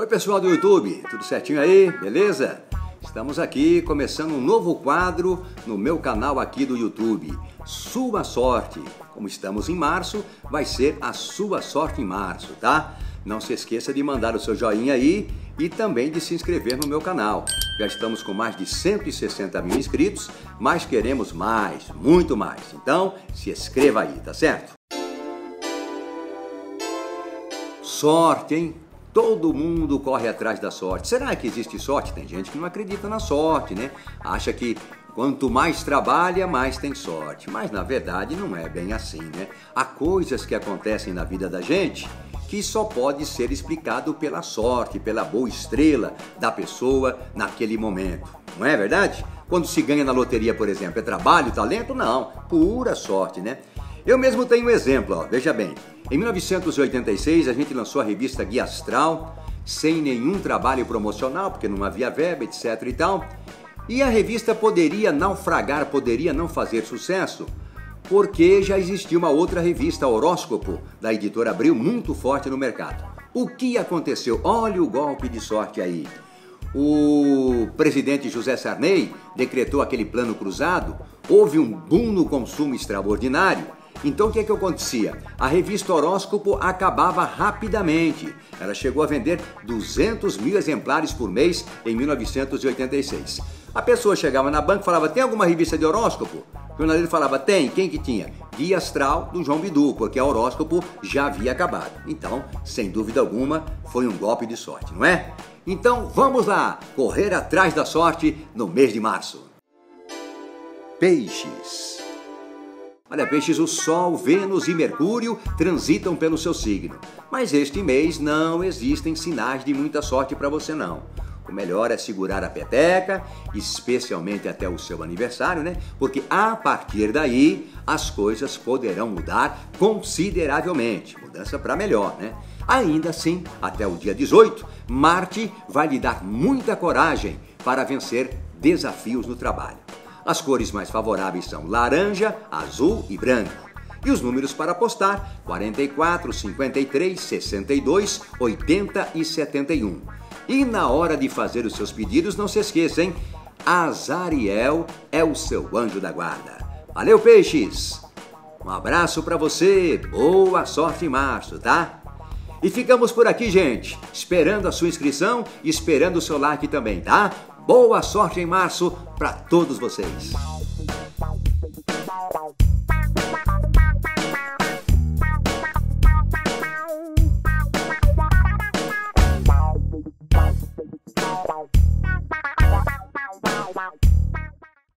Oi pessoal do YouTube, tudo certinho aí? Beleza? Estamos aqui começando um novo quadro no meu canal aqui do YouTube. Sua sorte. Como estamos em março, vai ser a sua sorte em março, tá? Não se esqueça de mandar o seu joinha aí e também de se inscrever no meu canal. Já estamos com mais de 160 mil inscritos, mas queremos mais, muito mais. Então, se inscreva aí, tá certo? Sorte, hein? Todo mundo corre atrás da sorte. Será que existe sorte? Tem gente que não acredita na sorte, né? Acha que quanto mais trabalha, mais tem sorte. Mas na verdade não é bem assim, né? Há coisas que acontecem na vida da gente que só pode ser explicado pela sorte, pela boa estrela da pessoa naquele momento. Não é verdade? Quando se ganha na loteria, por exemplo, é trabalho, talento? Não, pura sorte, né? Eu mesmo tenho um exemplo, ó, veja bem. Em 1986, a gente lançou a revista Guia Astral, sem nenhum trabalho promocional, porque não havia verba, etc e tal. E a revista poderia naufragar, poderia não fazer sucesso, porque já existia uma outra revista, Horóscopo, da editora Abril, muito forte no mercado. O que aconteceu? Olha o golpe de sorte aí. O presidente José Sarney decretou aquele plano cruzado, houve um boom no consumo extraordinário então o que, é que acontecia? A revista Horóscopo acabava rapidamente. Ela chegou a vender 200 mil exemplares por mês em 1986. A pessoa chegava na banca e falava: Tem alguma revista de horóscopo? O jornalista falava: Tem. Quem que tinha? Guia Astral do João Bidu, porque a horóscopo já havia acabado. Então, sem dúvida alguma, foi um golpe de sorte, não é? Então vamos lá, correr atrás da sorte no mês de março. Peixes. Olha, peixes, o Sol, Vênus e Mercúrio transitam pelo seu signo. Mas este mês não existem sinais de muita sorte para você não. O melhor é segurar a peteca, especialmente até o seu aniversário, né? Porque a partir daí as coisas poderão mudar consideravelmente. Mudança para melhor, né? Ainda assim, até o dia 18, Marte vai lhe dar muita coragem para vencer desafios no trabalho. As cores mais favoráveis são laranja, azul e branco. E os números para apostar: 44, 53, 62, 80 e 71. E na hora de fazer os seus pedidos, não se esqueça, hein? Azariel é o seu anjo da guarda. Valeu, peixes! Um abraço para você, boa sorte em março, tá? E ficamos por aqui, gente, esperando a sua inscrição e esperando o seu like também, tá? Boa sorte em março para todos vocês.